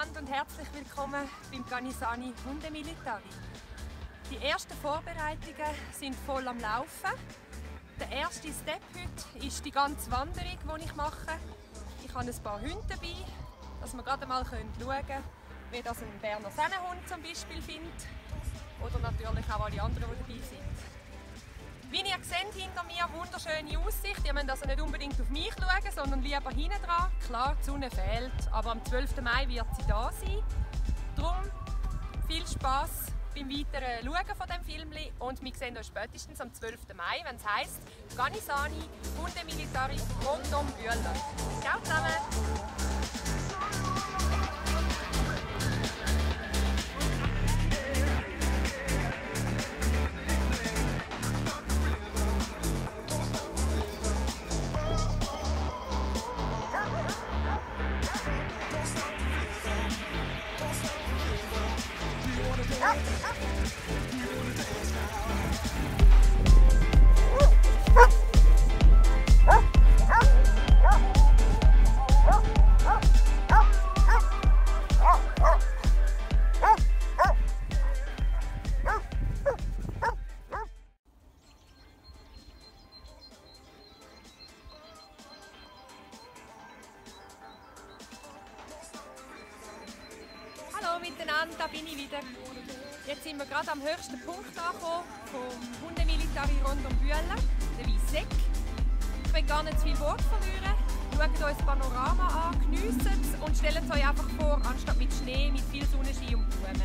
miteinander und herzlich willkommen beim Canisani Hundemilitari. Die ersten Vorbereitungen sind voll am Laufen. Der erste Step heute ist die ganze Wanderung, die ich mache. Ich habe ein paar Hunde dabei, dass wir gerade mal schauen können, wie das ein Berner Sennenhund zum Beispiel findet. Oder natürlich auch alle anderen, die dabei sind. Wie ihr seht, hinter mir wunderschöne Aussicht. Ihr müsst also nicht unbedingt auf mich schauen, sondern lieber hinten dran. Klar, die Sonne fehlt, aber am 12. Mai wird sie da sein. Darum viel Spaß beim weiteren Schauen von dem Film und wir sehen uns spätestens am 12. Mai, wenn es heisstGanisani Hundemilitari rund um Bühler. Miteinander, da bin ich wieder. Jetzt sind wir gerade am höchsten Punkt angekommen vom Hundemilitari rund um Bühlen, der Weisseck. Ich will gar nicht zu viel Wort verlieren. Schaut euch das Panorama an, geniessen es und stellt euch einfach vor, anstatt mit Schnee, mit viel Sonnenschein und Blumen.